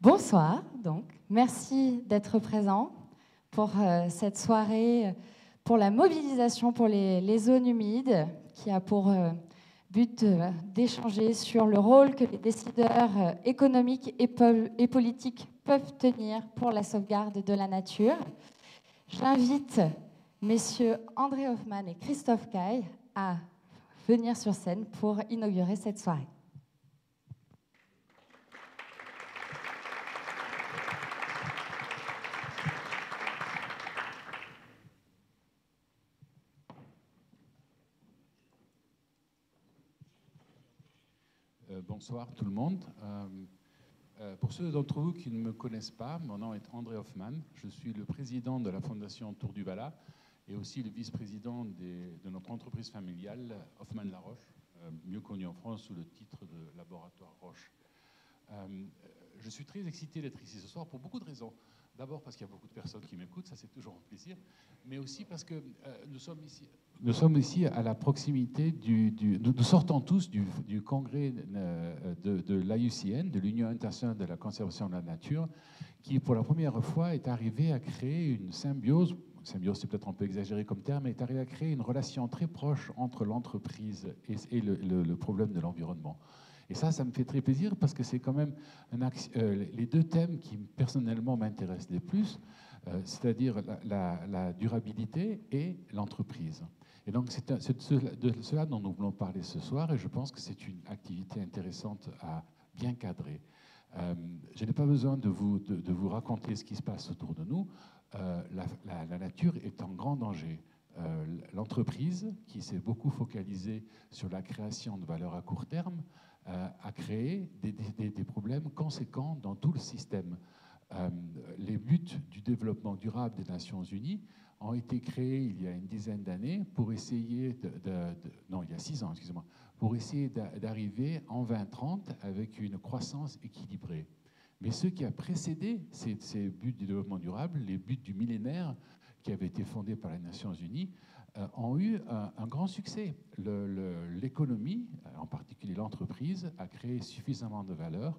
Bonsoir, donc. Merci d'être présent pour euh, cette soirée pour la mobilisation pour les, zones humides, qui a pour euh, but d'échanger sur le rôle que les décideurs euh, économiques et, et politiques peuvent tenir pour la sauvegarde de la nature. J'invite messieurs André Hoffman et Christophe Caille à venir sur scène pour inaugurer cette soirée. Euh, bonsoir tout le monde. Euh, euh, pour ceux d'entre vous qui ne me connaissent pas, mon nom est André Hoffman. Je suis le président de la Fondation Tour du Vala et aussi le vice-président de notre entreprise familiale, Hoffman La Roche, mieux connu en France sous le titre de Laboratoire Roche. je suis très excité d'être ici ce soir pour beaucoup de raisons. D'abord parce qu'il y a beaucoup de personnes qui m'écoutent, ça c'est toujours un plaisir, mais aussi parce que euh, nous, sommes ici, à la proximité du... nous, sortons tous du, congrès euh, de, de l'IUCN, de l'Union internationale de la conservation de la nature, qui pour la première fois est arrivé à créer une symbiose, symbiose c'est peut-être un peu exagéré comme terme, mais est arrivé à créer une relation très proche entre l'entreprise et, le problème de l'environnement. Et ça, ça me fait très plaisir parce que c'est quand même euh, les deux thèmes qui personnellement m'intéressent les plus, euh, c'est-à-dire la, durabilité et l'entreprise. Et donc c'est de cela dont nous voulons parler ce soir et je pense que c'est une activité intéressante à bien cadrer. Euh, je n'ai pas besoin de vous, de, vous raconter ce qui se passe autour de nous. la, nature est en grand danger. L'entreprise, qui s'est beaucoup focalisée sur la création de valeur à court terme, a créé des, problèmes conséquents dans tout le système. Euh, les buts du développement durable des Nations Unies ont été créés il y a une dizaine d'années pour essayer de, non il y a six ans excusez-moi pour essayer d'arriver en 2030 avec une croissance équilibrée. Mais ce qui a précédé ces, ces, buts du développement durable, les buts du millénaire qui avaient été fondés par les Nations Unies, euh, ont eu un, grand succès. L'économie, en particulier l'entreprise, a créé suffisamment de valeur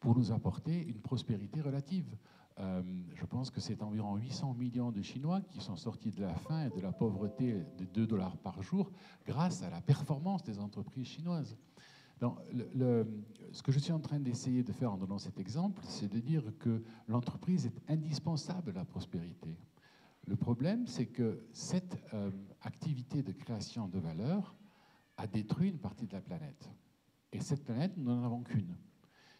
pour nous apporter une prospérité relative. Euh, je pense que c'est environ 800 millions de Chinois qui sont sortis de la faim et de la pauvreté de 2 dollars par jour grâce à la performance des entreprises chinoises. Ce que je suis en train d'essayer de faire en donnant cet exemple, c'est de dire que l'entreprise est indispensable à la prospérité. Le problème, c'est que cette euh, activité de création de valeur a détruit une partie de la planète. Et cette planète, nous n'en avons qu'une.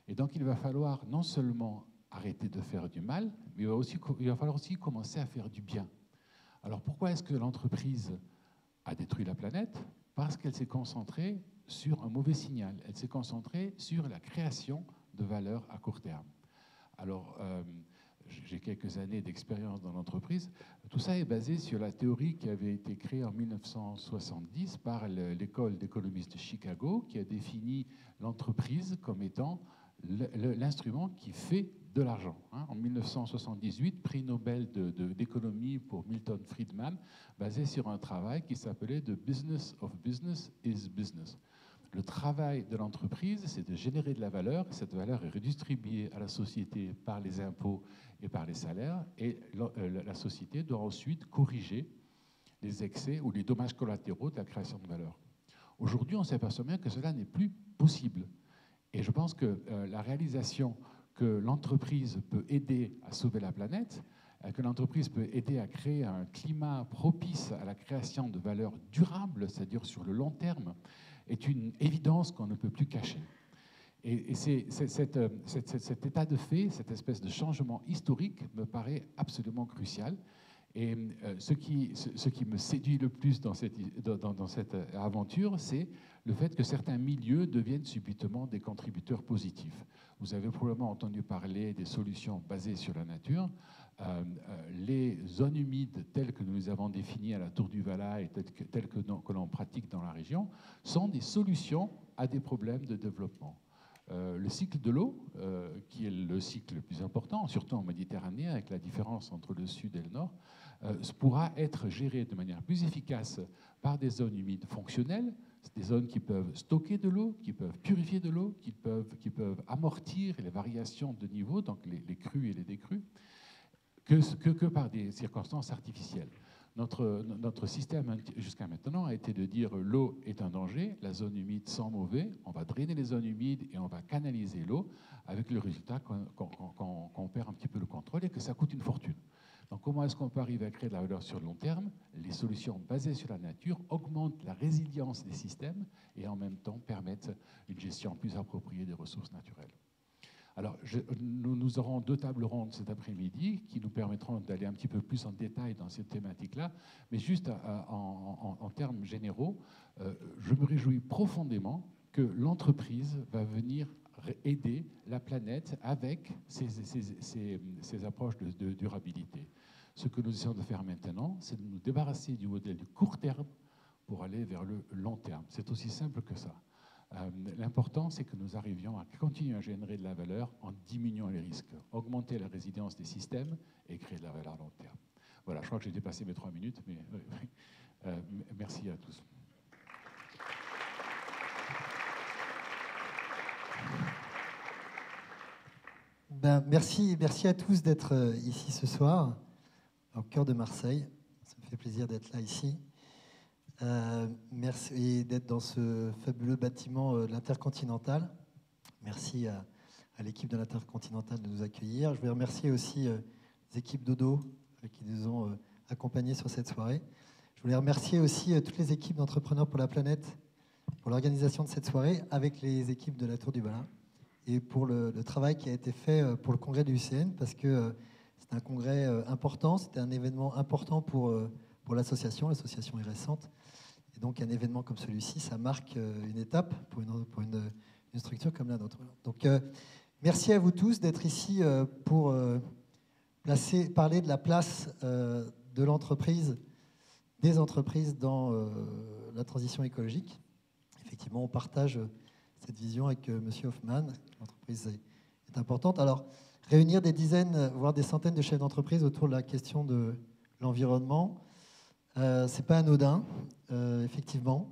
Et donc, il va falloir non seulement arrêter de faire du mal, mais il va, aussi, il va falloir aussi commencer à faire du bien. Alors, pourquoi est-ce que l'entreprise a détruit la planète? Parce qu'elle s'est concentrée sur un mauvais signal. Elle s'est concentrée sur la création de valeur à court terme. Alors, euh, j'ai quelques années d'expérience dans l'entreprise. Tout ça est basé sur la théorie qui avait été créée en 1970 par l'école d'économistes de Chicago, qui a défini l'entreprise comme étant l'instrument qui fait de l'argent. Hein. En 1978, prix Nobel d'économie pour Milton Friedman, basé sur un travail qui s'appelait The Business of Business is Business. Le travail de l'entreprise, c'est de générer de la valeur. Cette valeur est redistribuée à la société par les impôts et par les salaires. Et euh, la société doit ensuite corriger les excès ou les dommages collatéraux de la création de valeur. Aujourd'hui, on s'aperçoit bien que cela n'est plus possible. Et je pense que euh, la réalisation que l'entreprise peut aider à sauver la planète, euh, que l'entreprise peut aider à créer un climat propice à la création de valeurs durables, c'est-à-dire sur le long terme, est une évidence qu'on ne peut plus cacher. Et, c'est, euh, cet état de fait, cette espèce de changement historique me paraît absolument crucial. Et euh, ce, qui, me séduit le plus dans cette, cette aventure, c'est le fait que certains milieux deviennent subitement des contributeurs positifs. Vous avez probablement entendu parler des solutions basées sur la nature. Euh, euh, les zones humides telles que nous les avons définies à la Tour du Vala et telles que, que l'on pratique dans la région sont des solutions à des problèmes de développement. Euh, le cycle de l'eau, qui est le cycle le plus important, surtout en Méditerranée, avec la différence entre le sud et le nord, pourra être géré de manière plus efficace par des zones humides fonctionnelles, des zones qui peuvent stocker de l'eau, qui peuvent purifier de l'eau, qui peuvent, qui peuvent amortir les variations de niveau, donc les, crues et les décrues, que, par des circonstances artificielles. Notre, système jusqu'à maintenant a été de dire l'eau est un danger, la zone humide sent mauvais, on va drainer les zones humides et on va canaliser l'eau, avec le résultat qu'on perd un petit peu le contrôle et que ça coûte une fortune. Donc comment est-ce qu'on peut arriver à créer de la valeur sur le long terme? Les solutions basées sur la nature augmentent la résilience des systèmes et en même temps permettent une gestion plus appropriée des ressources naturelles. Alors, nous, aurons deux tables rondes cet après-midi qui nous permettront d'aller un petit peu plus en détail dans cette thématique-là. Mais juste euh, en, termes généraux, euh, je me réjouis profondément que l'entreprise va venir aider la planète avec ces, approches de, durabilité. Ce que nous essayons de faire maintenant, c'est de nous débarrasser du modèle du court terme pour aller vers le long terme. C'est aussi simple que ça. Euh, l'important, c'est que nous arrivions à continuer à générer de la valeur en diminuant les risques, augmenter la résilience des systèmes et créer de la valeur à long terme. Voilà, je crois que j'ai dépassé mes trois minutes, mais euh, merci à tous. Ben, merci, merci à tous d'être euh, ici ce soir, au cœur de Marseille. Ça me fait plaisir d'être là ici. Euh, merci d'être dans ce fabuleux bâtiment euh, de l'Intercontinental. Merci à, l'équipe de l'Intercontinental de nous accueillir. Je voulais remercier aussi les équipes d'Odo qui nous ont accompagnés sur cette soirée. Je voulais remercier aussi toutes les équipes d'entrepreneurs pour la planète pour l'organisation de cette soirée avec les équipes de la Tour du Balin et pour le, travail qui a été fait euh, pour le congrès du UCN, parce que euh, c'est un congrès euh, important, c'était un événement important pour, pour l'association, l'association est récente, et donc un événement comme celui-ci, ça marque une étape pour une, pour structure comme la nôtre. Donc merci à vous tous d'être ici pour placer, parler de la place de l'entreprise, des entreprises dans la transition écologique. Effectivement, on partage cette vision avec euh, M. Hoffman. L'entreprise est, importante. Alors, réunir des dizaines, voire des centaines de chefs d'entreprise autour de la question de l'environnement, euh, c'est pas anodin, euh, effectivement.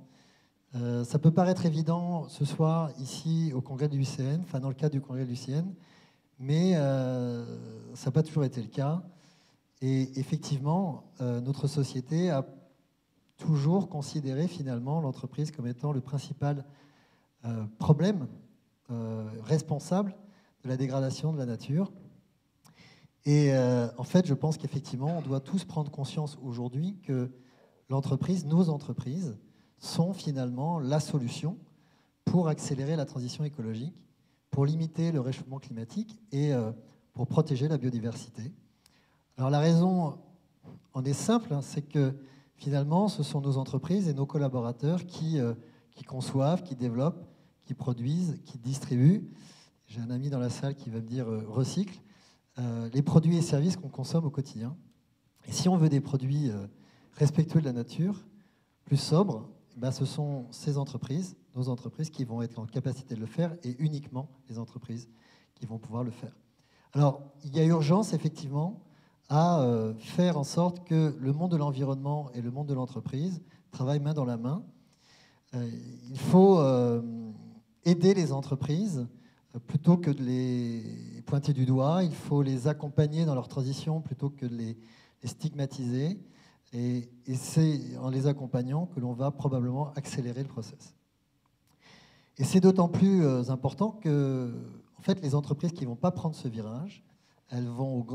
Euh, ça peut paraître évident ce soir ici au congrès du UCN, enfin dans le cadre du congrès du UCN, mais ça n'a pas toujours été le cas. Et effectivement, notre société a toujours considéré finalement l'entreprise comme étant le principal euh, problème euh, responsable de la dégradation de la nature. Et euh, en fait, je pense qu'effectivement, on doit tous prendre conscience aujourd'hui que l'entreprise, nos entreprises, sont finalement la solution pour accélérer la transition écologique, pour limiter le réchauffement climatique et pour protéger la biodiversité. Alors la raison en est simple, hein, c'est que finalement, ce sont nos entreprises et nos collaborateurs qui, qui conçoivent, qui développent qui produisent, qui distribuent. J'ai un ami dans la salle qui va me dire euh, recycle euh, les produits et services qu'on consomme au quotidien. Et si on veut des produits euh, respectueux de la nature, plus sobres, eh ben ce sont ces entreprises, nos entreprises, qui vont être en capacité de le faire et uniquement les entreprises qui vont pouvoir le faire. Alors, il y a urgence, effectivement, à faire en sorte que le monde de l'environnement et le monde de l'entreprise travaillent main dans la main. il faut aider les entreprises euh, plutôt que de les pointer du doigt. Il faut les accompagner dans leur transition plutôt que de les, stigmatiser. Et, c'est en les accompagnant que l'on va probablement accélérer le process. Et c'est d'autant plus euh, important que, en fait, les entreprises qui ne vont pas prendre ce virage, elles vont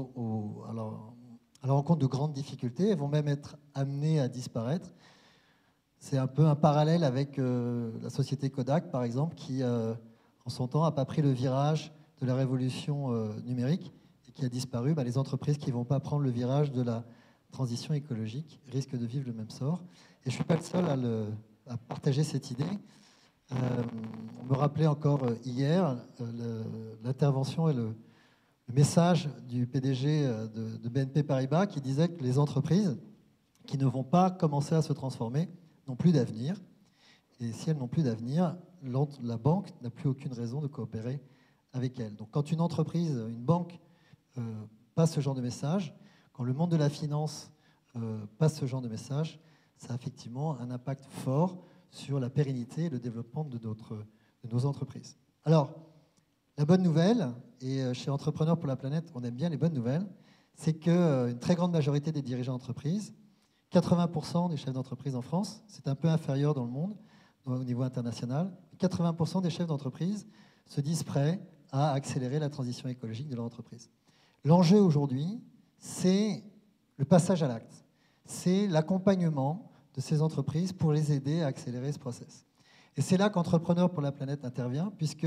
alors, à la rencontre de grandes difficultés, elles vont même être amenées à disparaître. C'est un peu un parallèle avec euh, la société Kodak, par exemple, qui, euh, en son temps, n'a pas pris le virage de la révolution numérique et qui a disparu. Bah, les entreprises qui ne vont pas prendre le virage de la transition écologique risquent de vivre le même sort. Et je ne suis pas le seul à, partager cette idée. on me rappelait encore hier l'intervention et le, message du PDG de, BNP Paribas qui disait que les entreprises qui ne vont pas commencer à se transformer n'ont plus d'avenir. Et si elles n'ont plus d'avenir, la banque n'a plus aucune raison de coopérer avec elles. Donc quand une entreprise, une banque euh, passe ce genre de message, quand le monde de la finance euh, passe ce genre de message, ça a effectivement un impact fort sur la pérennité et le développement de, de nos entreprises. Alors, la bonne nouvelle, et euh, chez Entrepreneurs pour la planète, on aime bien les bonnes nouvelles, c'est qu'une euh, très grande majorité des dirigeants d'entreprise, 80% des chefs d'entreprise en France, c'est un peu inférieur dans le monde au niveau international, 80% des chefs d'entreprise se disent prêts à accélérer la transition écologique de leur entreprise. L'enjeu aujourd'hui, c'est le passage à l'acte, c'est l'accompagnement de ces entreprises pour les aider à accélérer ce process. Et c'est là qu'Entrepreneurs pour la planète intervient, puisque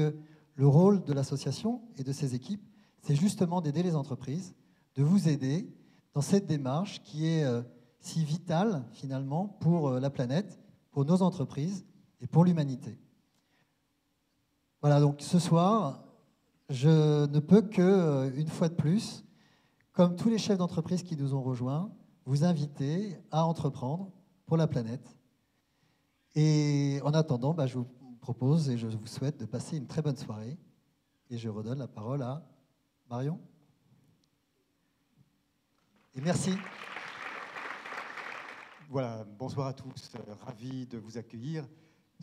le rôle de l'association et de ses équipes, c'est justement d'aider les entreprises, de vous aider dans cette démarche qui est euh, si vitale finalement pour euh, la planète, pour nos entreprises et pour l'humanité. Voilà, donc ce soir, je ne peux que, euh, une fois de plus, comme tous les chefs d'entreprise qui nous ont rejoints, vous inviter à entreprendre pour la planète. Et en attendant, bah, je vous propose et je vous souhaite de passer une très bonne soirée. Et je redonne la parole à Marion. Et merci. Voilà, bonsoir à tous, ravi de vous accueillir.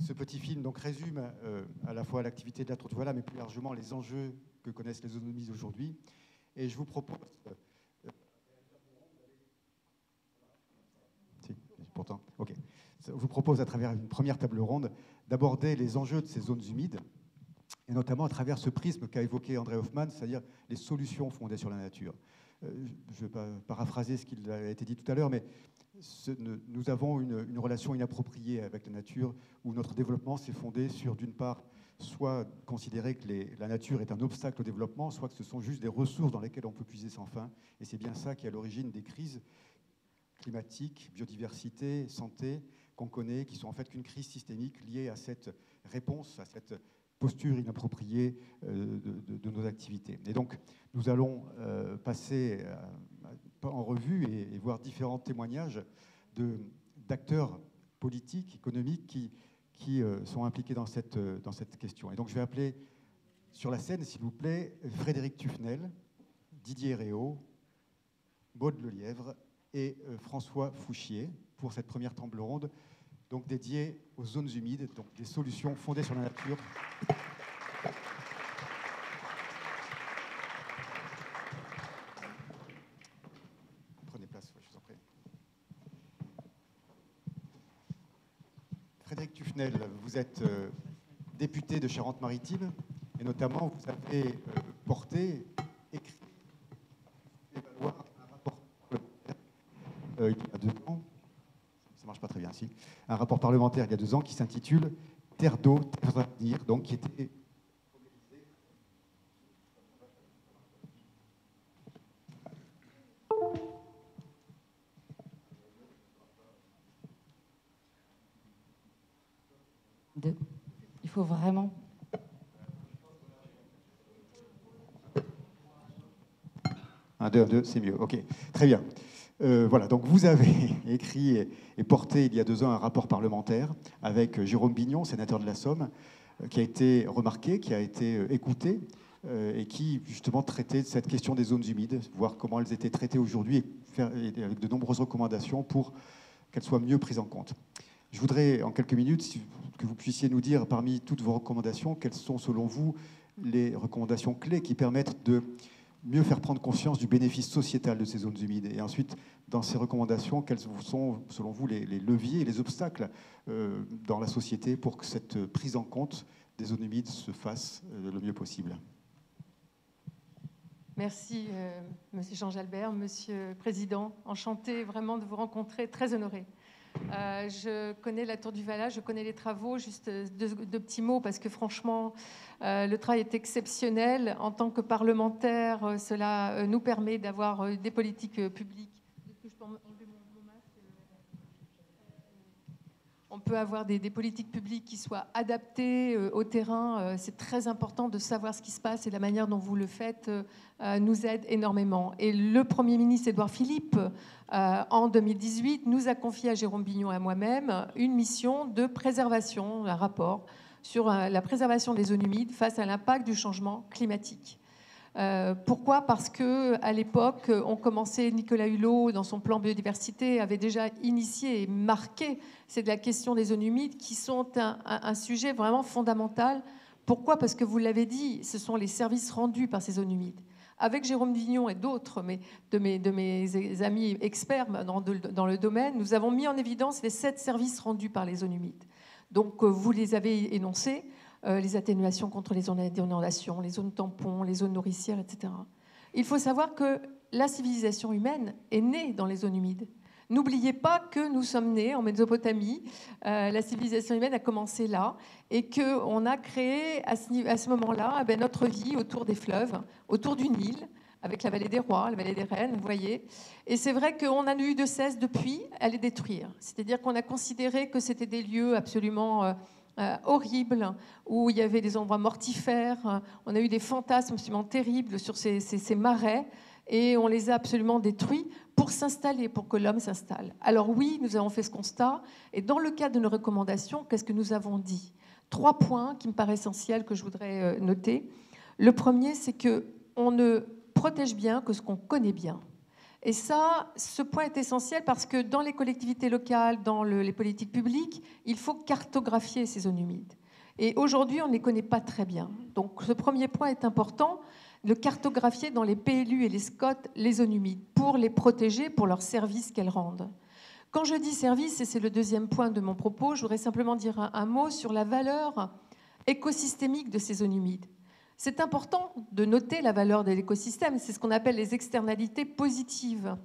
Ce petit film donc résume euh, à la fois l'activité de la Voilà, mais plus largement les enjeux que connaissent les autonomies aujourd'hui. Et je vous propose. Euh, si, pourtant, vous propose à travers une première table ronde d'aborder les enjeux de ces zones humides, et notamment à travers ce prisme qu'a évoqué André Hoffman, c'est-à-dire les solutions fondées sur la nature. Euh, je vais pas paraphraser ce qu'il a été dit tout à l'heure, mais nous avons une, relation inappropriée avec la nature où notre développement s'est fondé sur, d'une part, soit considérer que la nature est un obstacle au développement, soit que ce sont juste des ressources dans lesquelles on peut puiser sans fin. Et c'est bien ça qui est à l'origine des crises climatiques, biodiversité, santé qu'on connaît, qui sont en fait qu'une crise systémique liée à cette réponse, à cette posture inappropriée euh, de, nos activités. Et donc, nous allons euh, passer euh, en revue et, voir différents témoignages d'acteurs politiques, économiques qui, qui sont impliqués dans cette, dans cette question. Et donc, je vais appeler sur la scène, s'il vous plaît, Frédéric Tufnel, Didier Réau, Maud Lelièvre et François Fouchier pour cette première table ronde donc dédié aux zones humides, donc des solutions fondées sur la nature. Prenez place, je vous en prie. Frédéric Tufnel, vous êtes euh, député de Charente-Maritime et notamment vous avez euh, porté, écrit, un rapport euh, il y a deux ans marche pas très bien, si. Un rapport parlementaire il y a deux ans qui s'intitule Terre d'eau, terre d'avenir, donc qui était vraiment. Un, deux, un, deux, c'est mieux. Ok, très bien. Euh, voilà, donc vous avez écrit et porté il y a deux ans un rapport parlementaire avec Jérôme Bignon, sénateur de la Somme, euh, qui a été remarqué, qui a été euh, écouté et qui justement traitait de cette question des zones humides, voir comment elles étaient traitées aujourd'hui et, avec de nombreuses recommandations pour qu'elles soient mieux prises en compte. Je voudrais en quelques minutes que vous puissiez nous dire parmi toutes vos recommandations, quelles sont selon vous les recommandations clés qui permettent de mieux faire prendre conscience du bénéfice sociétal de ces zones humides? Et ensuite, dans ces recommandations, quels sont, selon vous, les, leviers et les obstacles euh, dans la société pour que cette prise en compte des zones humides se fasse euh, le mieux possible? Merci, euh, Monsieur Jean Jalbert, Monsieur le Président. Enchanté vraiment de vous rencontrer, très honoré. Euh, je connais la Tour du Vala, je connais les travaux. Juste deux, petits mots parce que franchement, euh, le travail est exceptionnel. En tant que parlementaire, euh, cela nous permet d'avoir des politiques publiques. On peut avoir des, politiques publiques qui soient adaptées au terrain. c'est très important de savoir ce qui se passe et la manière dont vous le faites nous aide énormément. Et le Premier ministre Édouard Philippe euh, en 2018, nous a confié à Jérôme Bignon et à moi-même une mission de préservation, un rapport sur euh, la préservation des zones humides face à l'impact du changement climatique. Euh, pourquoi? Parce que à l'époque, on commençait, Nicolas Hulot, dans son plan biodiversité, avait déjà initié et marqué, c'est de la question des zones humides, qui sont un, sujet vraiment fondamental. Pourquoi? Parce que vous l'avez dit, ce sont les services rendus par ces zones humides. Avec Jérôme Vignon et d'autres de, mes, de mes amis experts dans, dans, le domaine, nous avons mis en évidence les sept services rendus par les zones humides. Donc, euh, vous les avez énoncés. Euh, les atténuations contre les zones d'inondation, les zones tampons, les zones nourricières, etc. Il faut savoir que la civilisation humaine est née dans les zones humides. N'oubliez pas que nous sommes nés en Mésopotamie, euh, la civilisation humaine a commencé là, et qu'on a créé à ce, moment-là eh notre vie autour des fleuves, autour du Nil, avec la vallée des rois, la vallée des reines, vous voyez. Et c'est vrai qu'on a eu de cesse depuis à les détruire. C'est-à-dire qu'on a considéré que c'était des lieux absolument... Euh, euh, horribles, où il y avait des endroits mortifères. On a eu des fantasmes absolument terribles sur ces, marais et on les a absolument détruits pour s'installer, pour que l'homme s'installe. Alors oui, nous avons fait ce constat et dans le cadre de nos recommandations, qu'est-ce que nous avons dit? Trois points qui me paraissent essentiels que je voudrais euh, noter. Le premier, c'est que on ne protège bien que ce qu'on connaît bien. Et ça, ce point est essentiel parce que dans les collectivités locales, dans les politiques publiques, il faut cartographier ces zones humides. Et aujourd'hui, on ne les connaît pas très bien. Donc ce premier point est important, de cartographier dans les PLU et les SCOT les zones humides pour les protéger, pour leurs services qu'elles rendent. Quand je dis service, et c'est le deuxième point de mon propos, je voudrais simplement dire un mot sur la valeur écosystémique de ces zones humides. C'est important de noter la valeur de l'écosystème, c'est ce qu'on appelle les externalités positives.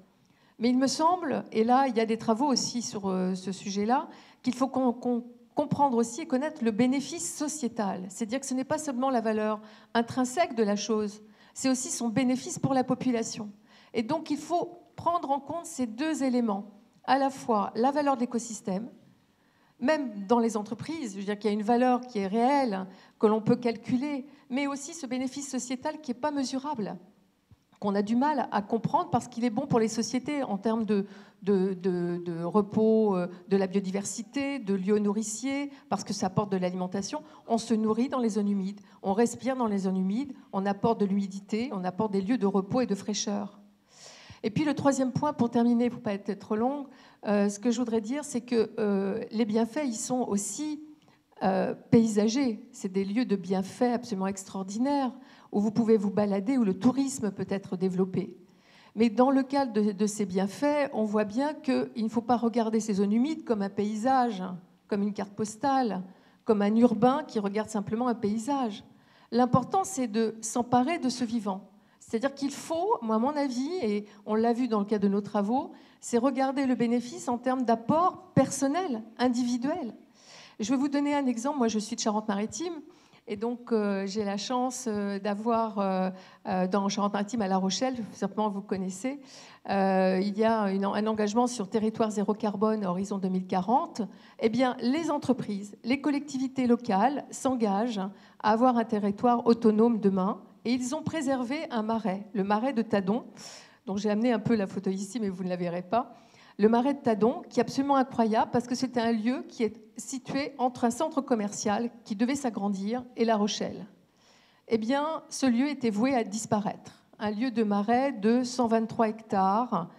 Mais il me semble, et là il y a des travaux aussi sur euh, ce sujet-là, qu'il faut comprendre aussi et connaître le bénéfice sociétal. C'est-à-dire que ce n'est pas seulement la valeur intrinsèque de la chose, c'est aussi son bénéfice pour la population. Et donc il faut prendre en compte ces deux éléments, à la fois la valeur de l'écosystème, même dans les entreprises, je veux dire qu'il y a une valeur qui est réelle, que l'on peut calculer, mais aussi ce bénéfice sociétal qui n'est pas mesurable, qu'on a du mal à comprendre parce qu'il est bon pour les sociétés en termes de, de, repos, euh, de la biodiversité, de lieux nourriciers, parce que ça apporte de l'alimentation. On se nourrit dans les zones humides, on respire dans les zones humides, on apporte de l'humidité, on apporte des lieux de repos et de fraîcheur. Et puis le troisième point, pour terminer, pour pas être trop long, euh, ce que je voudrais dire, c'est que euh, les bienfaits, ils sont aussi euh, paysagers. C'est des lieux de bienfaits absolument extraordinaires où vous pouvez vous balader, où le tourisme peut être développé. Mais dans le cadre de, ces bienfaits, on voit bien qu'il ne faut pas regarder ces zones humides comme un paysage, comme une carte postale, comme un urbain qui regarde simplement un paysage. L'important, c'est de s'emparer de ce vivant. C'est-à-dire qu'il faut, moi, à mon avis, et on l'a vu dans le cas de nos travaux, c'est regarder le bénéfice en termes d'apport personnel, individuel. Je vais vous donner un exemple. Moi, je suis de Charente-Maritime. Et donc, euh, j'ai la chance euh, d'avoir euh, dans Charente-Maritime, à La Rochelle, certainement vous connaissez, il y a un engagement sur territoire zéro carbone horizon 2040. Eh bien, les entreprises, les collectivités locales s'engagent à avoir un territoire autonome demain. Et ils ont préservé un marais, le marais de Tadon. Donc, j'ai amené un peu la photo ici, mais vous ne la verrez pas le marais de Tadon, qui est absolument incroyable parce que c'était un lieu qui est situé entre un centre commercial qui devait s'agrandir et La Rochelle. Eh bien, ce lieu était voué à disparaître. Un lieu de marais de 123 hectares,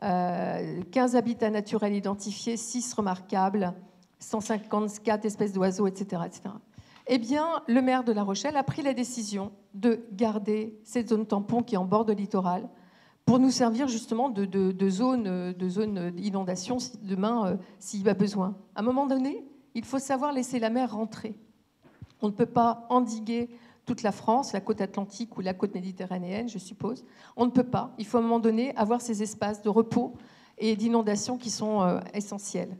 15 euh, habitats naturels identifiés, 6 remarquables, 154 espèces d'oiseaux, etc., etc. Eh bien, le maire de La Rochelle a pris la décision de garder cette zone tampon qui est en bord de littoral pour nous servir justement de, de, zone, d'inondation demain euh, s'il y a besoin. À un moment donné, il faut savoir laisser la mer rentrer. On ne peut pas endiguer toute la France, la côte atlantique ou la côte méditerranéenne, je suppose. On ne peut pas. Il faut à un moment donné avoir ces espaces de repos et d'inondation qui sont euh, essentiels.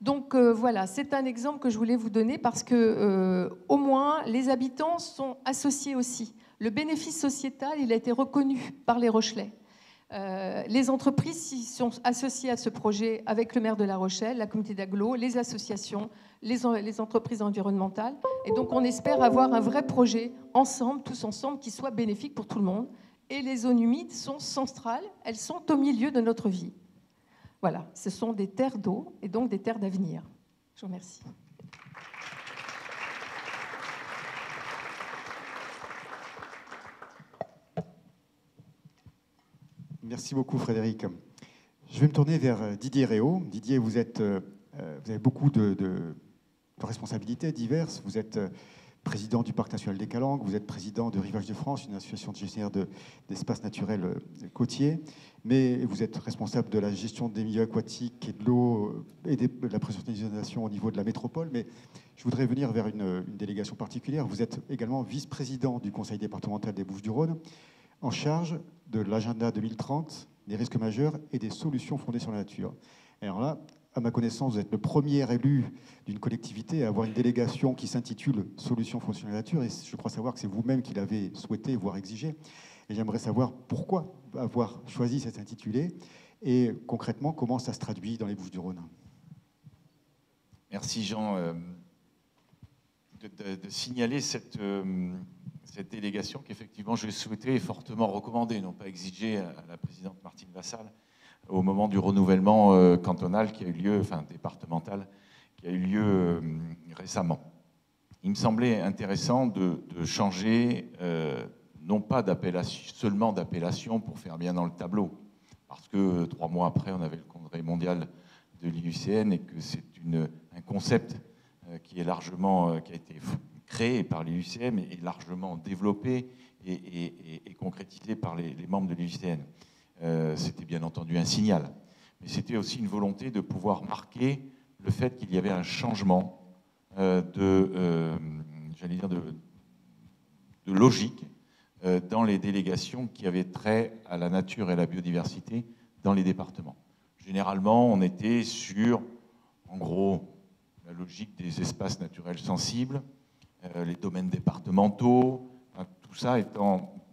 Donc euh, voilà, c'est un exemple que je voulais vous donner parce que au moins les habitants sont associés aussi. Le bénéfice sociétal, il a été reconnu par les Rochelais. Euh, les entreprises sont associées à ce projet avec le maire de La Rochelle, la communauté d'agglo, les associations, les, entreprises environnementales. Et donc on espère avoir un vrai projet ensemble, tous ensemble, qui soit bénéfique pour tout le monde. Et les zones humides sont centrales, elles sont au milieu de notre vie. Voilà, ce sont des terres d'eau et donc des terres d'avenir. Je vous remercie. Merci beaucoup Frédéric. Je vais me tourner vers Didier Réau. Didier, vous, êtes, vous avez beaucoup de, de, responsabilités diverses. Vous êtes président du Parc national des Calanques, vous êtes président de Rivage de France, une association de gestionnaires d'espaces naturels côtiers, mais vous êtes responsable de la gestion des milieux aquatiques et de l'eau et de la présentation au niveau de la métropole. Mais je voudrais venir vers une, une délégation particulière. Vous êtes également vice-président du conseil départemental des Bouches-du-Rhône, en charge de l'agenda 2030, des risques majeurs et des solutions fondées sur la nature. Alors là, à ma connaissance, vous êtes le premier élu d'une collectivité à avoir une délégation qui s'intitule Solutions la nature, et je crois savoir que c'est vous-même qui l'avez souhaité, voire exigé. Et j'aimerais savoir pourquoi avoir choisi cet intitulé, et concrètement, comment ça se traduit dans les Bouches du Rhône. Merci Jean euh, de, signaler cette, euh, cette délégation qu'effectivement j'ai souhaité et fortement recommander, non pas exigé à la présidente Martine Vassal au moment du renouvellement euh, cantonal qui a eu lieu, enfin départemental, qui a eu lieu euh, récemment. Il me semblait intéressant de, changer, non pas seulement d'appellation pour faire bien dans le tableau, parce que trois mois après, on avait le congrès mondial de l'IUCN et que c'est un concept qui a été créé par l'IUCN et largement développé et, concrétisé par les, membres de l'IUCN. Euh, c'était bien entendu un signal, mais c'était aussi une volonté de pouvoir marquer le fait qu'il y avait un changement euh, de, euh, j'allais dire de, de logique dans les délégations qui avaient trait à la nature et à la biodiversité dans les départements. Généralement, on était sur, en gros, la logique des espaces naturels sensibles, les domaines départementaux, tout ça étant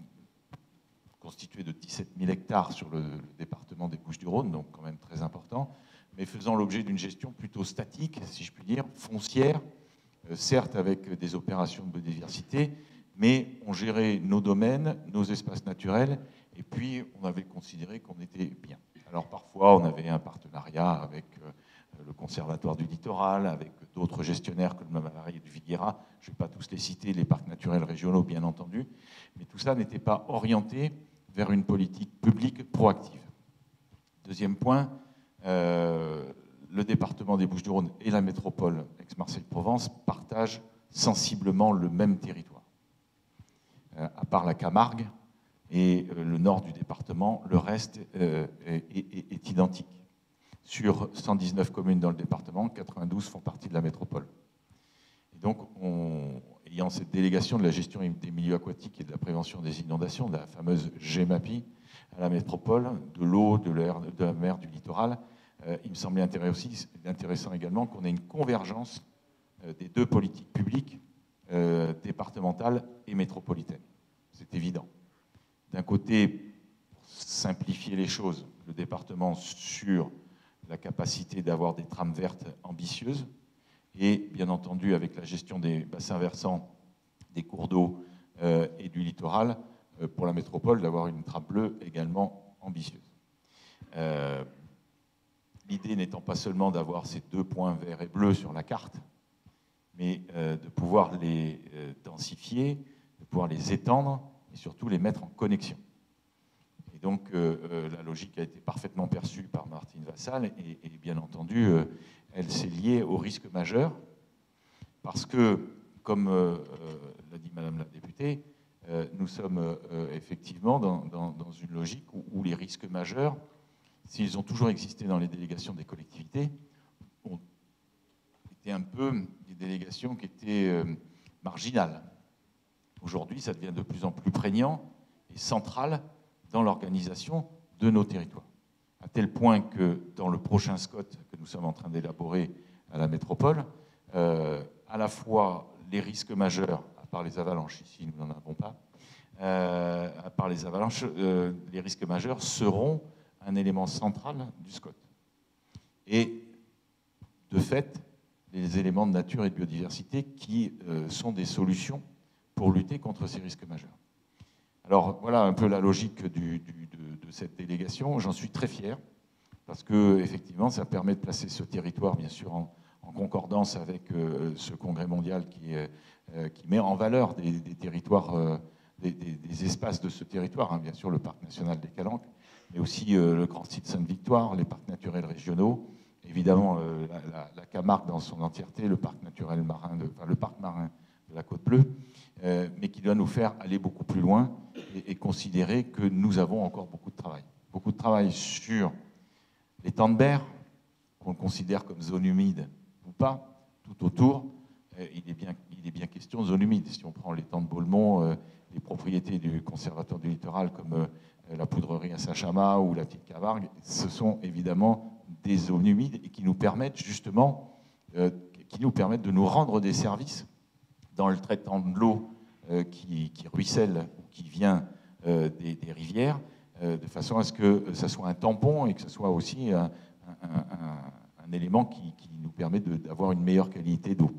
constitué de 17 000 hectares sur le, département des Bouches-du-Rhône, donc quand même très important, mais faisant l'objet d'une gestion plutôt statique, si je puis dire, foncière, euh, certes avec des opérations de biodiversité, mais on gérait nos domaines, nos espaces naturels, et puis on avait considéré qu'on était bien. Alors parfois, on avait un partenariat avec euh, le Conservatoire du Littoral, avec d'autres gestionnaires comme le Mavari du Viguera. Je ne vais pas tous les citer, les parcs naturels régionaux, bien entendu, mais tout ça n'était pas orienté vers une politique publique proactive. Deuxième point, euh, le département des Bouches-du-Rhône et la métropole Aix-Marseille-Provence partagent sensiblement le même territoire. Euh, à part la Camargue et euh, le nord du département, le reste est, identique. Sur 119 communes dans le département, 92 font partie de la métropole. Donc, on, ayant cette délégation de la gestion des milieux aquatiques et de la prévention des inondations, de la fameuse GEMAPI, à la métropole, de l'eau, de, de, la mer, du littoral, euh, il me semblait intéressant également qu'on ait une convergence euh, des deux politiques publiques, euh, départementales et métropolitaines. C'est évident. D'un côté, pour simplifier les choses, le département sur la capacité d'avoir des trames vertes ambitieuses, et bien entendu avec la gestion des bassins versants, des cours d'eau euh, et du littoral, euh, pour la métropole d'avoir une trappe bleue également ambitieuse. Euh, l'idée n'étant pas seulement d'avoir ces deux points verts et bleus sur la carte, mais de pouvoir les densifier, de pouvoir les étendre et surtout les mettre en connexion. Donc la logique a été parfaitement perçue par Martine Vassal et, bien entendu elle s'est liée au risque majeur, parce que, comme euh, euh, l'a dit Madame la députée, euh, nous sommes effectivement dans, une logique où, les risques majeurs, s'ils ont toujours existé dans les délégations des collectivités, ont été un peu des délégations qui étaient marginales. Aujourd'hui, ça devient de plus en plus prégnant et central dans l'organisation de nos territoires à tel point que dans le prochain SCOT que nous sommes en train d'élaborer à la métropole, euh, à la fois les risques majeurs, à part les avalanches, ici nous n'en avons pas, euh, à part les avalanches, euh, les risques majeurs seront un élément central du SCOT. Et de fait, les éléments de nature et de biodiversité qui sont des solutions pour lutter contre ces risques majeurs. Alors voilà un peu la logique de, cette délégation. J'en suis très fier parce que effectivement, ça permet de placer ce territoire, bien sûr, en, concordance avec euh, ce congrès mondial qui, euh, qui, met en valeur des, territoires, euh, des, espaces de ce territoire, hein, bien sûr le parc national des Calanques, mais aussi le grand site Sainte-Victoire, les parcs naturels régionaux, évidemment la, Camargue dans son entièreté, le parc naturel marin, de, le parc marin de la Côte Bleue, euh, mais qui doit nous faire aller beaucoup plus loin et, considérer que nous avons encore beaucoup de travail. Beaucoup de travail sur les temps de berre, qu'on considère comme zone humide ou pas, tout autour, il est, bien, il est bien question de zone humide. Si on prend les temps de Beaulemont, les propriétés du conservatoire du littoral comme euh, la poudrerie à Saint-Chamas ou la petite Camargue, ce sont évidemment des zones humides et qui nous permettent justement euh, qui nous permettent de nous rendre des services dans le traitement de l'eau euh, qui, ruisselle ou qui vient des, rivières, de façon à ce que ça soit un tampon et que ce soit aussi un, élément qui, qui, nous permet d'avoir une meilleure qualité d'eau.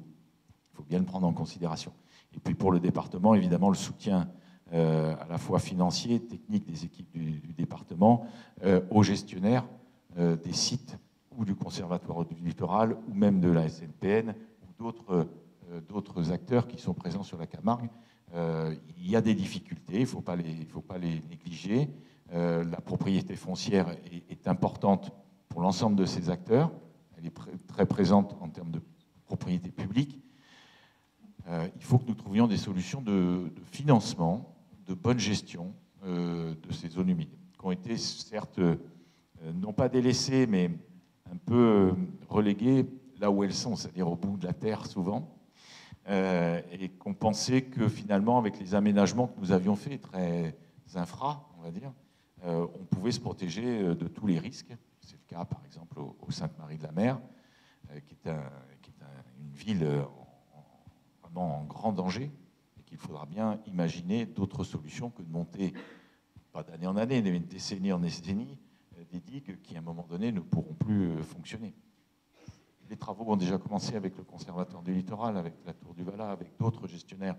Il faut bien le prendre en considération. Et puis pour le département, évidemment, le soutien euh, à la fois financier, technique des équipes du, département, euh, aux gestionnaires euh, des sites ou du Conservatoire du littoral ou même de la SNPN ou d'autres acteurs qui sont présents sur la Camargue. Il y a des difficultés, il ne faut, pas les, négliger. la propriété foncière est, importante pour l'ensemble de ces acteurs. Elle est très présente en termes de propriété publique. Euh, il faut que nous trouvions des solutions de, financement, de bonne gestion euh, de ces zones humides, qui ont été certes euh, non pas délaissées, mais un peu reléguées là où elles sont, c'est-à-dire au bout de la terre souvent, et qu'on pensait que finalement, avec les aménagements que nous avions faits, très infra, on va dire, on pouvait se protéger de tous les risques. C'est le cas, par exemple, au, Sainte-Marie-de-la-Mer, qui est, une ville en grand danger et qu'il faudra bien imaginer d'autres solutions que de monter, pas d'année en année, mais de décennie en décennie, euh, des digues qui, à un moment donné, ne pourront plus euh, fonctionner. Les travaux ont déjà commencé avec le Conservatoire du littoral, avec la Tour du Valat, avec d'autres gestionnaires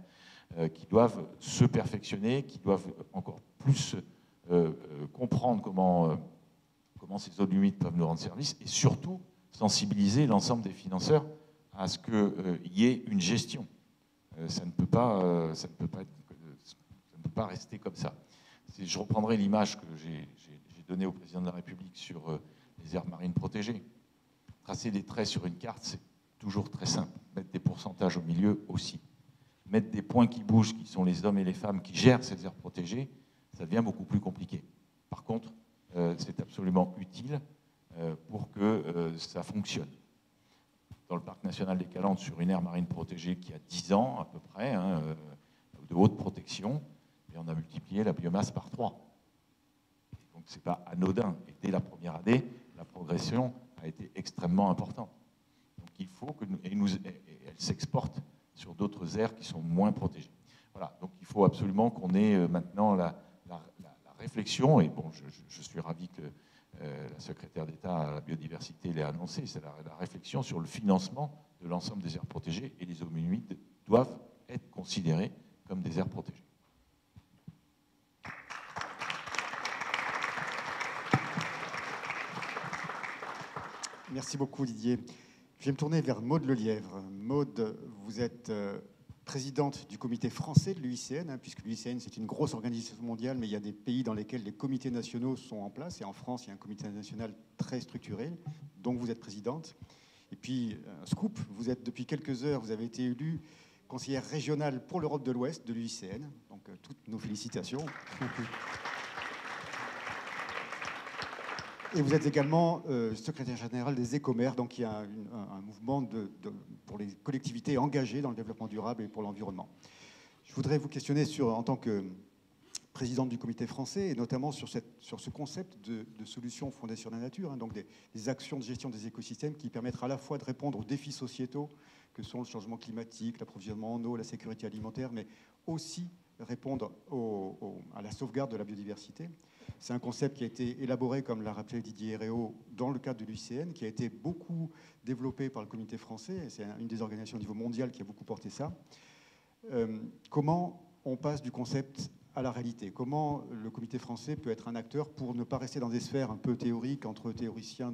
euh, qui doivent se perfectionner, qui doivent encore plus comprendre comment, ces zones humides peuvent nous rendre service et surtout sensibiliser l'ensemble des financeurs à ce qu'il y ait une gestion euh, ça ne peut pas, euh, ça ne peut pas, rester comme ça. Je reprendrai l'image que j'ai donnée au président de la République sur euh, les aires marines protégées. Tracer des traits sur une carte, c'est toujours très simple. Mettre des pourcentages au milieu aussi. Mettre des points qui bougent, qui sont les hommes et les femmes qui gèrent ces aires protégées, ça devient beaucoup plus compliqué. Par contre, c'est absolument utile pour que ça fonctionne dans le parc national des Calanques sur une aire marine protégée qui a 10 ans à peu près, hein, euh, de haute protection, on a multiplié la biomasse par 3. Donc ce n'est pas anodin. Et dès la première année, la progression a été extrêmement importante. Donc il faut que nous, et, elle s'exporte sur d'autres aires qui sont moins protégées. Voilà, donc il faut absolument qu'on ait euh, maintenant la, réflexion, et bon, je suis ravi que euh, la secrétaire d'État à la biodiversité l'a annoncé, c'est la, réflexion sur le financement de l'ensemble des aires protégées et les humides doivent être considérées comme des aires protégées. Merci beaucoup Didier. Je vais me tourner vers Maude Lelièvre. Maude, vous êtes euh, présidente du comité français de l'UICN, hein, puisque l'UICN c'est une grosse organisation mondiale, mais il y a des pays dans lesquels les comités nationaux sont en place, et en France il y a un comité national très structuré, donc vous êtes présidente. Et puis, un scoop, vous êtes depuis quelques heures, vous avez été élue conseillère régionale pour l'Europe de l'Ouest de l'UICN, donc euh, toutes nos félicitations. Et vous êtes également euh, secrétaire général des Écomères, donc il y a un, mouvement pour les collectivités engagées dans le développement durable et pour l'environnement. Je voudrais vous questionner en tant que présidente du comité français, et notamment sur, ce concept de, solutions fondées sur la nature, hein, donc des, actions de gestion des écosystèmes qui permettent à la fois de répondre aux défis sociétaux que sont le changement climatique, l'approvisionnement en eau, la sécurité alimentaire, mais aussi répondre à la sauvegarde de la biodiversité. C'est un concept qui a été élaboré, comme l'a rappelé Didier Héréo, dans le cadre de l'UICN, qui a été beaucoup développé par le comité français. C'est une des organisations au niveau mondial qui a beaucoup porté ça. Euh, comment on passe du concept à la réalité? Comment le comité français peut être un acteur pour ne pas rester dans des sphères un peu théoriques entre théoriciens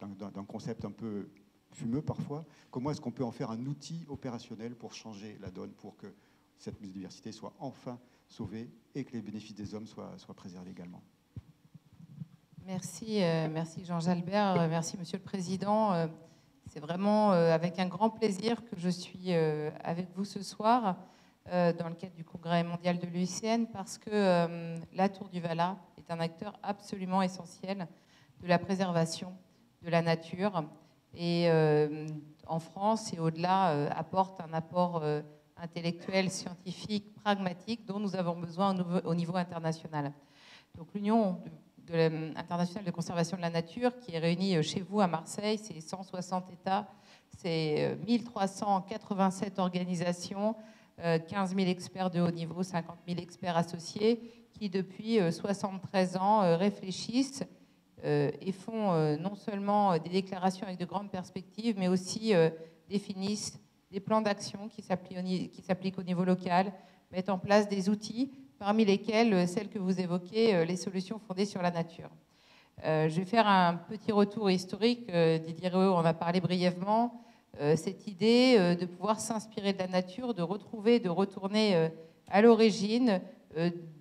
d'un concept un peu fumeux parfois? Comment est-ce qu'on peut en faire un outil opérationnel pour changer la donne, pour que cette biodiversité soit enfin sauvés et que les bénéfices des hommes soient, soient préservés également. Merci, euh, merci Jean-Jalbert, euh, merci Monsieur le Président. Euh, c'est vraiment avec un grand plaisir que je suis avec vous ce soir dans le cadre du Congrès mondial de l'UICN parce que la Tour du Vala est un acteur absolument essentiel de la préservation de la nature et en France et au-delà apporte un apport intellectuel, scientifique, pragmatique dont nous avons besoin au niveau international. Donc l'Union internationale de conservation de la nature qui est réunie euh, chez vous à Marseille. C'est 160 États, c'est 1387 euh, organisations, 15 euh, 000 experts de haut niveau, 50 000 experts associés qui, depuis 73 ans, réfléchissent et font non seulement des déclarations avec de grandes perspectives, mais aussi définissent des plans d'action qui s'appliquent au niveau local, mettent en place des outils parmi lesquelles euh, celles que vous évoquez, euh, les solutions fondées sur la nature. Euh, je vais faire un petit retour historique. Didier Réau en a parlé brièvement. Cette idée de pouvoir s'inspirer de la nature, de retrouver, de retourner à l'origine,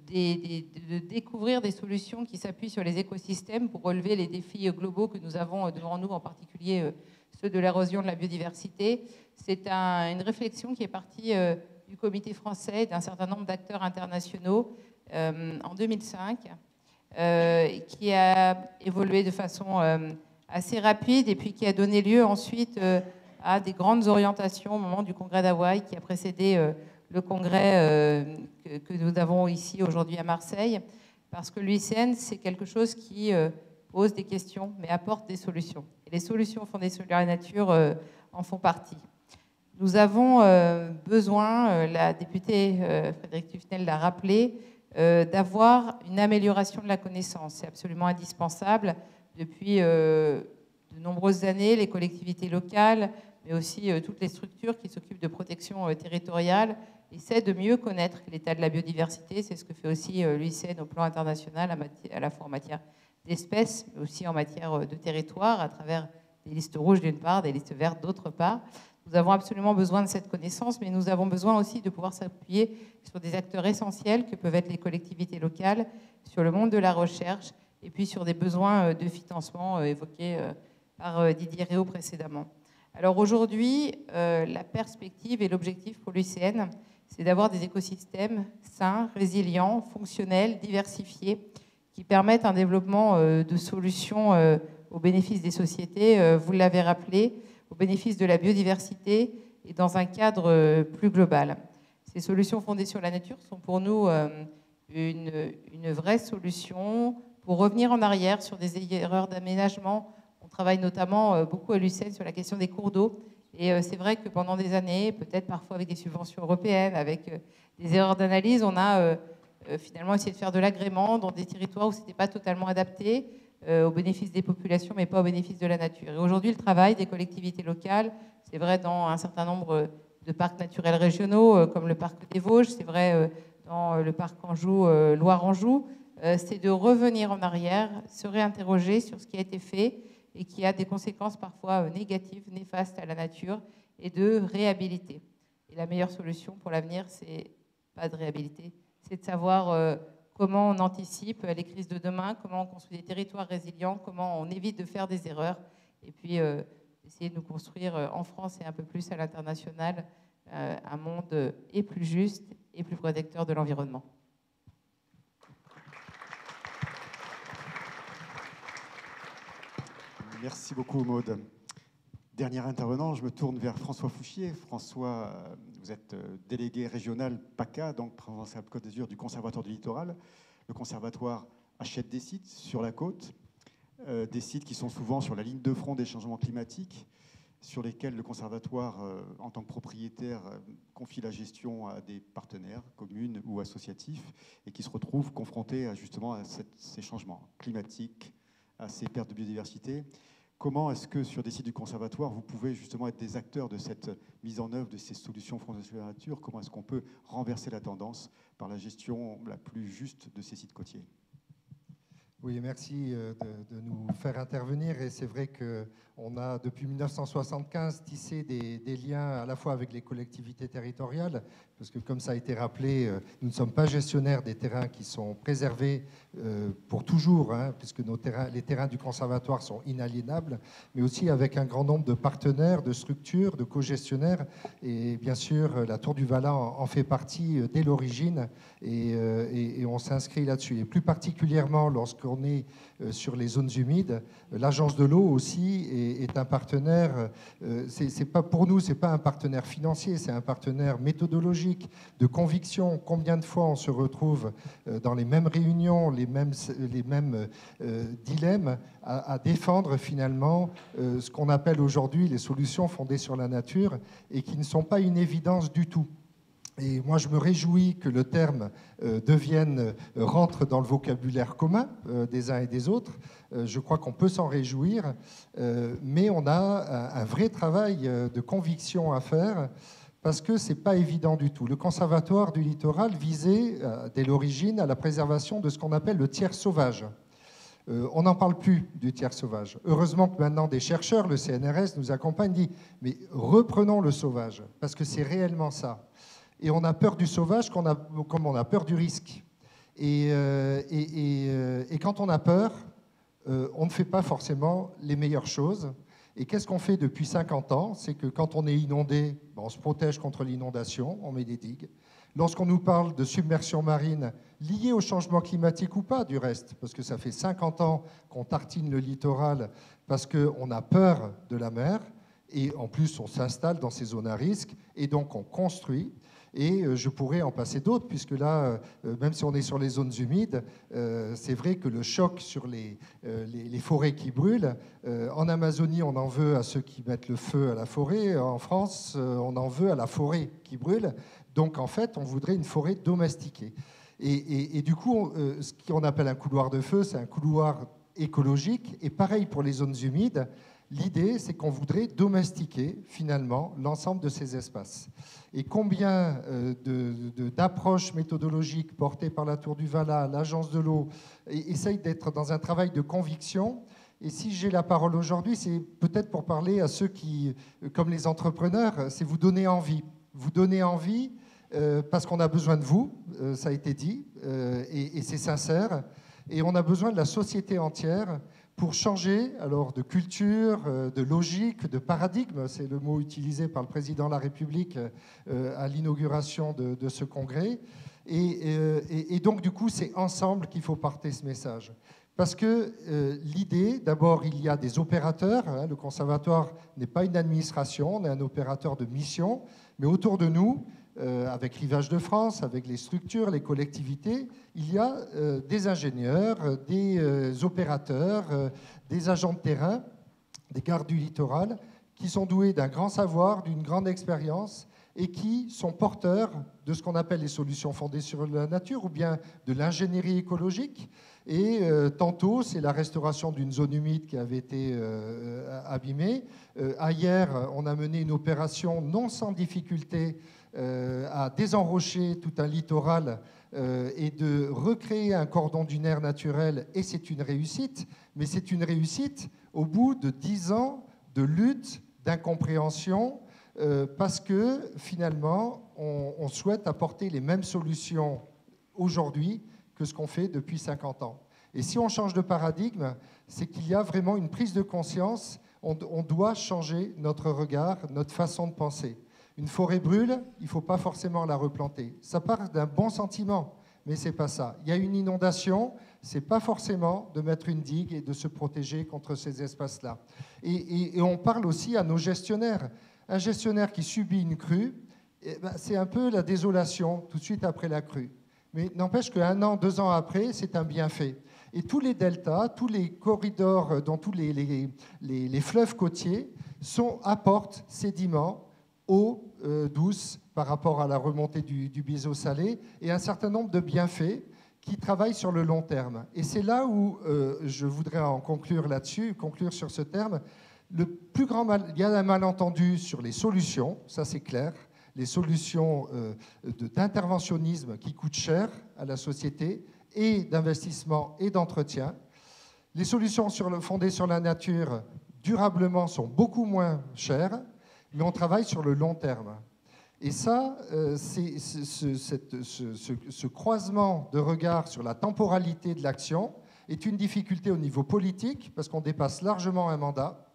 de découvrir des solutions qui s'appuient sur les écosystèmes pour relever les défis globaux que nous avons devant nous, en particulier ceux de l'érosion de la biodiversité. C'est une réflexion qui est partie du comité français d'un certain nombre d'acteurs internationaux euh, en 2005, euh, qui a évolué de façon euh, assez rapide et puis qui a donné lieu ensuite à des grandes orientations au moment du congrès d'Hawaï qui a précédé le congrès que, nous avons ici aujourd'hui à Marseille, parce que l'UICN, c'est quelque chose qui pose des questions, mais apporte des solutions. Et les solutions fondées sur la nature en font partie. Nous avons euh, besoin, euh, la députée euh, Frédéric Tufnel l'a rappelé, d'avoir une amélioration de la connaissance. C'est absolument indispensable. Depuis de nombreuses années, les collectivités locales, mais aussi toutes les structures qui s'occupent de protection territoriale, essaient de mieux connaître l'état de la biodiversité. C'est ce que fait aussi l'UICN au plan international, à la fois en matière d'espèces, mais aussi en matière de territoire, à travers des listes rouges d'une part, des listes vertes d'autre part. Nous avons absolument besoin de cette connaissance, mais nous avons besoin aussi de pouvoir s'appuyer sur des acteurs essentiels que peuvent être les collectivités locales, sur le monde de la recherche et puis sur des besoins euh, de financement euh, évoqués euh, par Didier Réau précédemment. Alors aujourd'hui, la perspective et l'objectif pour l'UCN, c'est d'avoir des écosystèmes sains, résilients, fonctionnels, diversifiés, qui permettent un développement de solutions au bénéfice des sociétés. Vous l'avez rappelé, au bénéfice de la biodiversité et dans un cadre euh, plus global. Ces solutions fondées sur la nature sont pour nous euh, une, vraie solution pour revenir en arrière sur des erreurs d'aménagement. On travaille notamment euh, beaucoup à l'UCN sur la question des cours d'eau. Et c'est vrai que pendant des années, peut-être parfois avec des subventions européennes, avec des erreurs d'analyse, on a finalement essayé de faire de l'agrément dans des territoires où ce n'était pas totalement adapté. Euh, au bénéfice des populations, mais pas au bénéfice de la nature. Et aujourd'hui, le travail des collectivités locales, c'est vrai dans un certain nombre de parcs naturels régionaux, euh, comme le parc des Vosges, c'est vrai euh, dans le parc Anjou, Loire-Anjou, c'est de revenir en arrière, se réinterroger sur ce qui a été fait et qui a des conséquences parfois négatives, néfastes à la nature, et de réhabiliter. Et la meilleure solution pour l'avenir, c'est pas de réhabiliter, c'est de savoir comment on anticipe les crises de demain, comment on construit des territoires résilients, comment on évite de faire des erreurs, et puis euh, essayer de nous construire euh, en France et un peu plus à l'international euh, un monde et plus juste et plus protecteur de l'environnement. Merci beaucoup, Maude. Dernier intervenant, je me tourne vers François Fouchier. François, vous êtes euh, délégué régional PACA, donc Provence-Côte d'Azur du Conservatoire du Littoral. Le conservatoire achète des sites sur la côte, euh, des sites qui sont souvent sur la ligne de front des changements climatiques, sur lesquels le conservatoire, euh, en tant que propriétaire, confie la gestion à des partenaires, communes ou associatifs, et qui se retrouvent confrontés à, justement à ces changements climatiques, à ces pertes de biodiversité. Comment est-ce que sur des sites du conservatoire, vous pouvez justement être des acteurs de cette mise en œuvre de ces solutions françaises de la nature? Comment est-ce qu'on peut renverser la tendance par la gestion la plus juste de ces sites côtiers? Oui, merci euh, de, nous faire intervenir. Et c'est vrai qu'on a, depuis 1975, tissé des, liens à la fois avec les collectivités territoriales, parce que comme ça a été rappelé, euh, nous ne sommes pas gestionnaires des terrains qui sont préservés euh, pour toujours, hein, puisque les terrains du conservatoire sont inaliénables, mais aussi avec un grand nombre de partenaires, de structures, de co-gestionnaires. Et bien sûr, la Tour du Valat en, fait partie dès l'origine, et, on s'inscrit là-dessus. Et plus particulièrement lorsque on est euh, sur les zones humides. L'agence de l'eau aussi est, un partenaire. Euh, c'est pas pour nous, c'est pas un partenaire financier, c'est un partenaire méthodologique, de conviction. Combien de fois on se retrouve euh, dans les mêmes réunions, les mêmes, les mêmes dilemmes à, défendre finalement ce qu'on appelle aujourd'hui les solutions fondées sur la nature et qui ne sont pas une évidence du tout. Et moi, je me réjouis que le terme euh, devienne, euh, rentre dans le vocabulaire commun euh, des uns et des autres. je crois qu'on peut s'en réjouir, mais on a un, vrai travail de conviction à faire parce que ce n'est pas évident du tout. Le Conservatoire du littoral visait, dès l'origine, à la préservation de ce qu'on appelle le tiers sauvage. on n'en parle plus du tiers sauvage. Heureusement que maintenant des chercheurs, le CNRS, nous accompagnent, dit mais reprenons le sauvage, parce que c'est réellement ça. Et on a peur du sauvage comme on a peur du risque. Et, euh, euh, quand on a peur, euh, on ne fait pas forcément les meilleures choses. Et qu'est-ce qu'on fait depuis 50 ans? C'est que quand on est inondé, on se protège contre l'inondation, on met des digues. Lorsqu'on nous parle de submersion marine liée au changement climatique ou pas, du reste, parce que ça fait 50 ans qu'on tartine le littoral parce qu'on a peur de la mer, et en plus on s'installe dans ces zones à risque, et donc on construit. Et euh, je pourrais en passer d'autres, puisque là, euh, même si on est sur les zones humides, euh, c'est vrai que le choc sur les, les, forêts qui brûlent, en Amazonie, on en veut à ceux qui mettent le feu à la forêt, en France, on en veut à la forêt qui brûle. Donc en fait, on voudrait une forêt domestiquée. Et, et du coup, ce qu'on appelle un couloir de feu, c'est un couloir écologique. Et pareil pour les zones humides, L'idée, c'est qu'on voudrait domestiquer finalement l'ensemble de ces espaces. Et combien euh, d'approches méthodologiques portées par la Tour du Vala, l'Agence de l'eau, essayent d'être dans un travail de conviction. Et si j'ai la parole aujourd'hui, c'est peut-être pour parler à ceux qui, euh, comme les entrepreneurs, c'est vous donner envie. Vous donner envie euh, parce qu'on a besoin de vous, ça a été dit, et c'est sincère. Et on a besoin de la société entière pour changer alors de culture, euh, de logique, de paradigme, c'est le mot utilisé par le président de la République euh, à l'inauguration de, ce congrès. Euh, et, donc du coup, c'est ensemble qu'il faut porter ce message. Parce que l'idée, d'abord, il y a des opérateurs. Hein, le conservatoire n'est pas une administration, on est un opérateur de mission. Mais autour de nous, euh, avec Rivage de France, avec les structures, les collectivités, il y a euh, des ingénieurs, euh, des opérateurs, des agents de terrain, des gardes du littoral, qui sont doués d'un grand savoir, d'une grande expérience et qui sont porteurs de ce qu'on appelle les solutions fondées sur la nature ou bien de l'ingénierie écologique. Et tantôt, c'est la restauration d'une zone humide qui avait été abîmée. ailleurs, on a mené une opération non sans difficulté euh, à désenrocher tout un littoral euh, et de recréer un cordon dunaire naturel, et c'est une réussite, mais c'est une réussite au bout de dix ans de lutte, d'incompréhension, euh, parce que finalement, on, souhaite apporter les mêmes solutions aujourd'hui que ce qu'on fait depuis 50 ans. Et si on change de paradigme, c'est qu'il y a vraiment une prise de conscience, on doit changer notre regard, notre façon de penser. Une forêt brûle, il ne faut pas forcément la replanter. Ça part d'un bon sentiment, mais ce n'est pas ça. Il y a une inondation, ce n'est pas forcément de mettre une digue et de se protéger contre ces espaces-là. Et, on parle aussi à nos gestionnaires. Un gestionnaire qui subit une crue, eh ben, c'est un peu la désolation tout de suite après la crue. Mais n'empêche qu'un an, deux ans après, c'est un bienfait. Et tous les deltas, tous les corridors dans tous les, les, fleuves côtiers sont, apportent sédiments eau euh, douce par rapport à la remontée du, du biseau salé et un certain nombre de bienfaits qui travaillent sur le long terme. Et c'est là où euh, je voudrais en conclure là-dessus, conclure sur ce terme. Le plus grand il y a un malentendu sur les solutions, ça c'est clair, les solutions euh, d'interventionnisme qui coûtent cher à la société et d'investissement et d'entretien. Les solutions fondées sur la nature, durablement, sont beaucoup moins chères, mais on travaille sur le long terme. Et ça, euh, c'est ce, croisement de regard sur la temporalité de l'action est une difficulté au niveau politique, parce qu'on dépasse largement un mandat.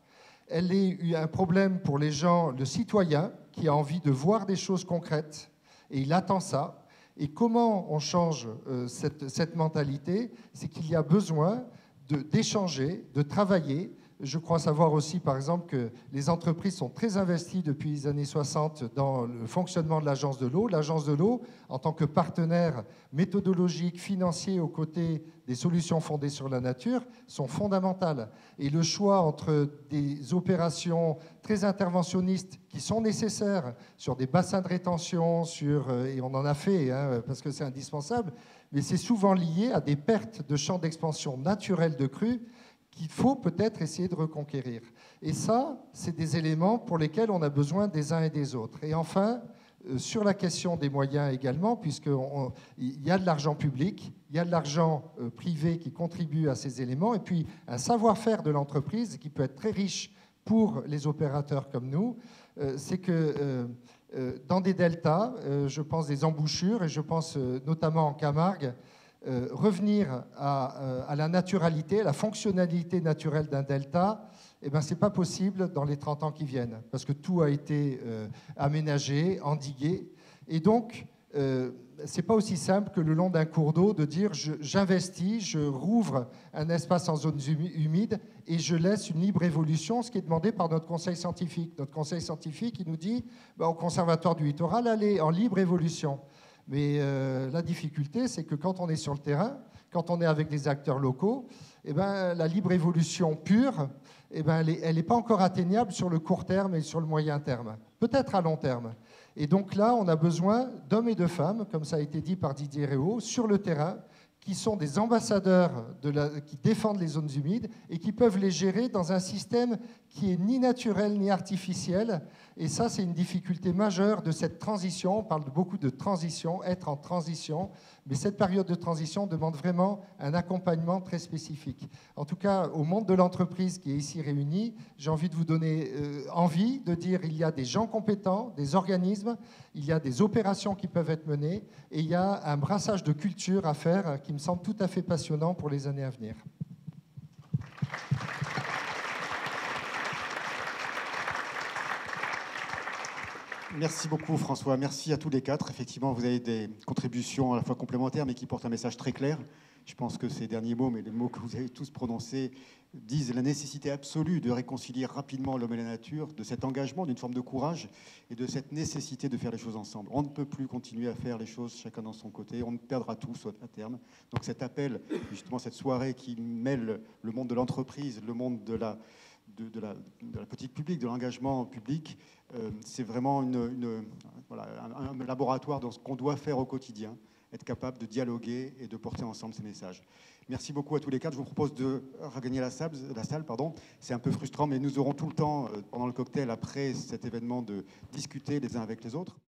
Elle est un problème pour les gens, le citoyen, qui a envie de voir des choses concrètes, et il attend ça. Et comment on change euh, cette, mentalité C'est qu'il y a besoin d'échanger, de travailler, je crois savoir aussi, par exemple, que les entreprises sont très investies depuis les années 60 dans le fonctionnement de l'agence de l'eau. L'agence de l'eau, en tant que partenaire méthodologique, financier aux côtés des solutions fondées sur la nature, sont fondamentales. Et le choix entre des opérations très interventionnistes qui sont nécessaires sur des bassins de rétention, sur, euh, et on en a fait hein, parce que c'est indispensable, mais c'est souvent lié à des pertes de champs d'expansion naturels de crues qu'il faut peut-être essayer de reconquérir. Et ça, c'est des éléments pour lesquels on a besoin des uns et des autres. Et enfin, euh, sur la question des moyens également, puisqu'il y a de l'argent public, il y a de l'argent euh, privé qui contribue à ces éléments, et puis un savoir-faire de l'entreprise qui peut être très riche pour les opérateurs comme nous, euh, c'est que dans des deltas, je pense des embouchures, et je pense notamment en Camargue, euh, revenir euh, à, la naturalité, à la fonctionnalité naturelle d'un delta, eh ben, ce n'est pas possible dans les 30 ans qui viennent, parce que tout a été euh, aménagé, endigué. Et donc, ce n'est pas aussi simple que le long d'un cours d'eau de dire j'investis, je, rouvre un espace en zone humide et je laisse une libre évolution, ce qui est demandé par notre conseil scientifique. Notre conseil scientifique, il nous dit ben, au conservatoire du littoral, allez en libre évolution. Mais euh, la difficulté, c'est que quand on est sur le terrain, quand on est avec des acteurs locaux, eh ben, la libre évolution pure, eh ben, elle n'est pas encore atteignable sur le court terme et sur le moyen terme. Peut-être à long terme. Et donc là, on a besoin d'hommes et de femmes, comme ça a été dit par Didier Réau, sur le terrain, qui sont des ambassadeurs qui défendent les zones humides et qui peuvent les gérer dans un système qui est ni naturel ni artificiel. Et ça, c'est une difficulté majeure de cette transition. On parle beaucoup de transition, être en transition. Mais cette période de transition demande vraiment un accompagnement très spécifique. En tout cas, au monde de l'entreprise qui est ici réuni, j'ai envie de vous donner euh, envie de dire il y a des gens compétents, des organismes, il y a des opérations qui peuvent être menées et il y a un brassage de culture à faire qui me semble tout à fait passionnant pour les années à venir. Merci beaucoup François, merci à tous les quatre. Effectivement, vous avez des contributions à la fois complémentaires mais qui portent un message très clair. Je pense que ces derniers mots, mais les mots que vous avez tous prononcés, disent la nécessité absolue de réconcilier rapidement l'homme et la nature, de cet engagement, d'une forme de courage et de cette nécessité de faire les choses ensemble. On ne peut plus continuer à faire les choses chacun dans son côté, on perdra tous à terme. Donc cet appel, justement cette soirée qui mêle le monde de l'entreprise, le monde de la, de, politique publique, de l'engagement public, euh, c'est vraiment un, laboratoire dans ce qu'on doit faire au quotidien, être capable de dialoguer et de porter ensemble ces messages. Merci beaucoup à tous les quatre. Je vous propose de regagner la salle. Pardon. C'est un peu frustrant, mais nous aurons tout le temps, euh, pendant le cocktail, après cet événement, de discuter les uns avec les autres.